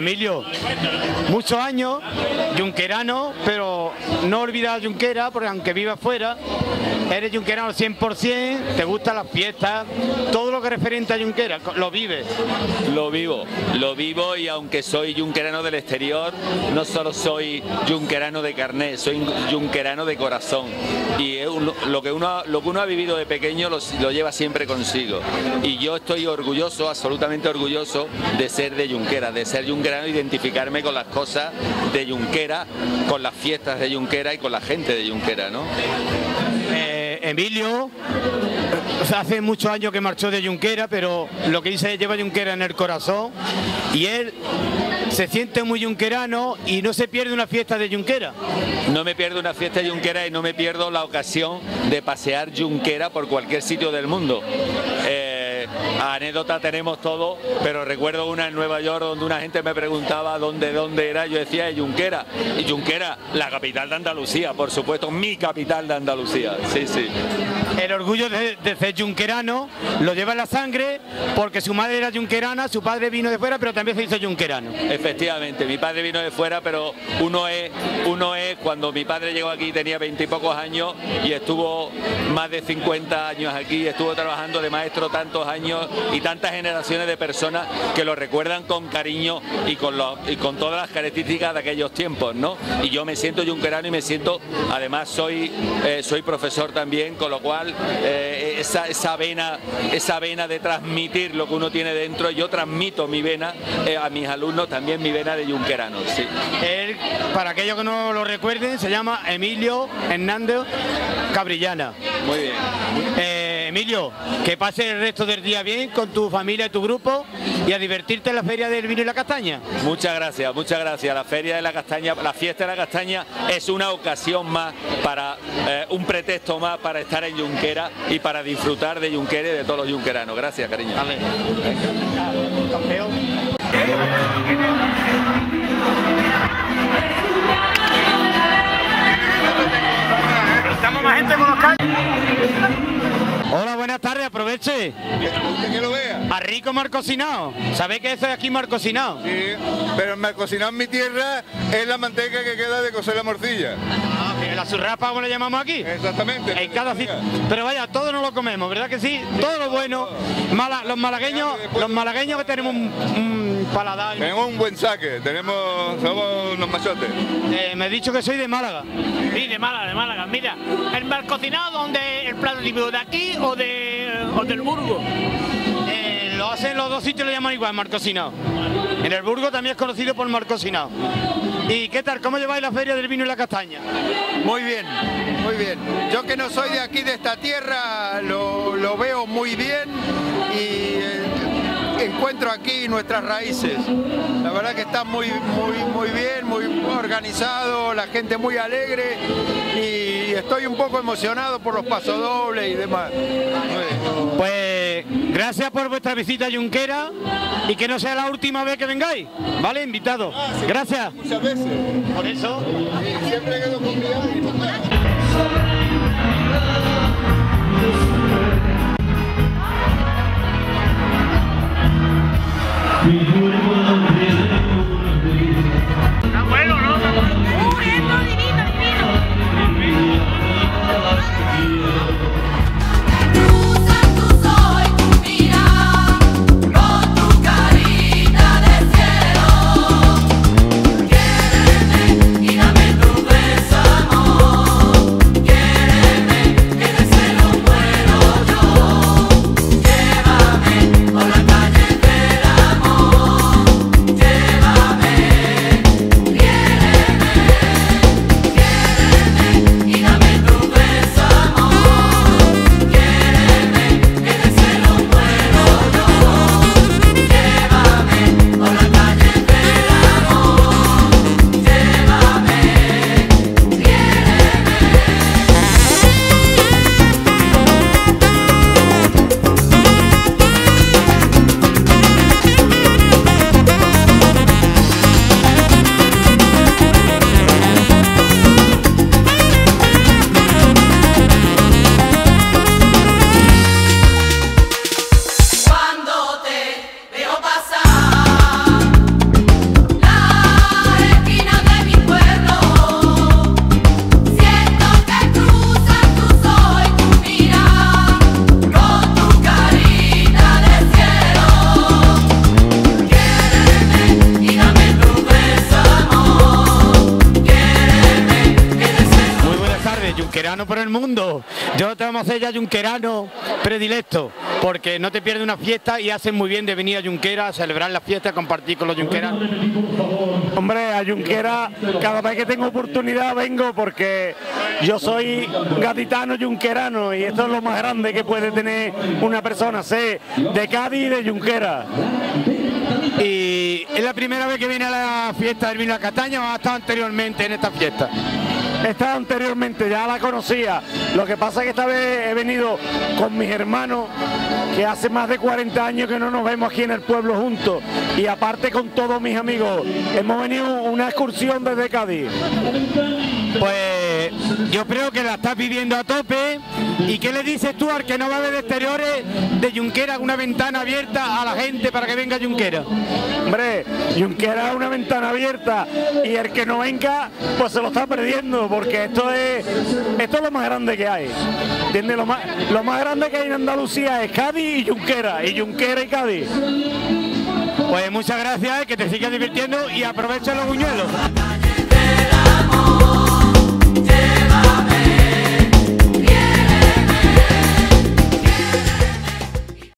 Emilio, muchos años, yunquerano, pero no olvidas Junquera, porque aunque vivas fuera, eres yunquerano al 100%, te gustan las fiestas, todo lo que referente a Junquera, lo vives. Lo vivo, lo vivo y aunque soy yunquerano del exterior, no solo soy yunquerano de carnet, soy yunquerano de corazón. Y lo, que uno, lo que uno ha vivido de pequeño lo, lo lleva siempre consigo. Y yo estoy orgulloso, absolutamente orgulloso de ser de Junquera, de ser yunquerano, identificarme con las cosas de Junquera, con las fiestas de Junquera y con la gente de Junquera, ¿no? Eh, Emilio, hace muchos años que marchó de Junquera, pero lo que dice es lleva Junquera en el corazón y él se siente muy yunquerano y no se pierde una fiesta de Junquera. No me pierdo una fiesta de Junquera y no me pierdo la ocasión de pasear Junquera por cualquier sitio del mundo. Eh, anécdota tenemos todo, pero recuerdo una en Nueva York donde una gente me preguntaba dónde, dónde era, yo decía "Eh, Junquera. Y Junquera, la capital de Andalucía, por supuesto, mi capital de Andalucía. Sí, sí. El orgullo de, de ser yunquerano lo lleva en la sangre porque su madre era yunquerana, su padre vino de fuera, pero también se hizo yunquerano. Efectivamente, mi padre vino de fuera, pero uno es, uno es, cuando mi padre llegó aquí tenía veintipocos años y estuvo más de 50 años aquí, estuvo trabajando de maestro tantos años y tantas generaciones de personas que lo recuerdan con cariño y con, los- y con todas las características de aquellos tiempos, ¿no? Y yo me siento yunquerano y me siento, además soy, eh, soy profesor también, con lo cual eh, esa, esa vena, esa vena de transmitir lo que uno tiene dentro, yo transmito mi vena eh, a mis alumnos también mi vena de yunquerano, sí. Él, para aquellos que no lo recuerden, se llama Emilio Hernández Cabrillana. Muy bien. Emilio, que pase el resto del día bien con tu familia y tu grupo y a divertirte en la feria del vino y la castaña. Muchas gracias, muchas gracias. La Feria de la Castaña, la fiesta de la Castaña es una ocasión más para, eh, un pretexto más para estar en Junquera y para disfrutar de Junquera y de todos los junqueranos. Gracias, cariño. Estamos más gente con los Hola, aproveche. que lo vea. A rico. ¿Sabéis que eso es aquí marcocinado? Sí, pero el cocinado en mi tierra es la manteca que queda de cocer la morcilla. La surrapa, como le llamamos aquí. Exactamente. En cada sitio. Pero vaya, todos no lo comemos, ¿verdad que sí? Todo lo bueno. Mala- los malagueños, los malagueños que tenemos un, un paladar. Tenemos un buen saque, tenemos, somos unos machotes. Eh, me he dicho que soy de Málaga. Sí, de Málaga, de Málaga. Mira, el mal cocinado, ¿dónde el plato típico de aquí o, de, o del Burgo? Eh, lo hacen los dos sitios, lo llaman igual, marcocinado. En el Burgo también es conocido por marcocinado. ¿Y qué tal? ¿Cómo lleváis la feria del vino y la castaña? Muy bien, muy bien. Yo que no soy de aquí, de esta tierra, lo, lo veo muy bien y eh, encuentro aquí nuestras raíces. La verdad que está muy, muy, muy bien, muy organizado, la gente muy alegre y estoy un poco emocionado por los pasodobles y demás. Pues gracias por vuestra visita a Junquera y que no sea la última vez que vengáis. ¿Vale? Invitado. Gracias. Muchas veces. Por eso. Y siempre quedo convidado. Está por el mundo. Yo te vamos a hacer ya yunquerano predilecto, porque no te pierdes una fiesta y hacen muy bien de venir a Yunquera a celebrar la fiesta, compartir con los yunqueranos. Hombre, a Junquera, cada vez que tengo oportunidad vengo porque yo soy gaditano yunquerano y esto es lo más grande que puede tener una persona, sé, de Cádiz y de Junquera. Y es la primera vez que viene a la fiesta del vino a Cataña o ha estado anteriormente en esta fiesta. Esta anteriormente ya la conocía, lo que pasa es que esta vez he venido con mis hermanos, que hace más de 40 años que no nos vemos aquí en el pueblo juntos, y aparte con todos mis amigos, hemos venido una excursión desde Cádiz. Pues yo creo que la estás viviendo a tope. ¿Y qué le dices tú al que no va a ver exteriores de Junquera, una ventana abierta a la gente para que venga Junquera? Hombre, Junquera es una ventana abierta y el que no venga, pues se lo está perdiendo, porque esto es esto es lo más grande que hay. ¿Entiendes? Lo más, lo más grande que hay en Andalucía es Cádiz y Junquera, y Junquera y Cádiz. Pues muchas gracias, que te sigas divirtiendo y aprovecha los buñuelos.